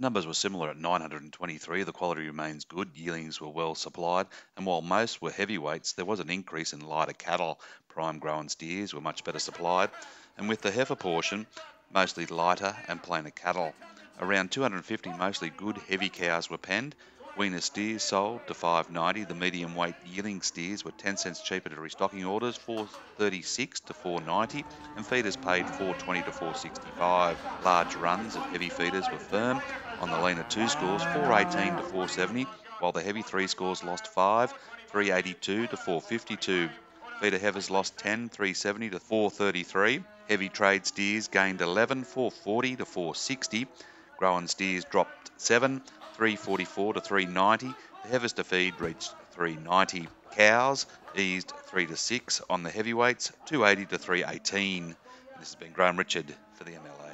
Numbers were similar at 923. The quality remains good. Yearlings were well supplied, and while most were heavyweights, there was an increase in lighter cattle. Prime growing steers were much better supplied, and with the heifer portion, mostly lighter and plainer cattle. Around 250 mostly good heavy cows were penned. Weaner steers sold to 590. The medium weight yearling steers were 10 cents cheaper to restocking orders, 436 to 490, and feeders paid 420 to 465. Large runs of heavy feeders were firm. On the leaner two scores, 418 to 470, while the heavy three scores lost 5, 382 to 452. Feeder heifers lost 10, 370 to 433. Heavy trade steers gained 11, 440 to 460. Growing steers dropped 7, 344 to 390. The heifers to feed reached 390. Cows eased 3 to 6 on the heavyweights, 280 to 318. This has been Graeme Richard for the MLA.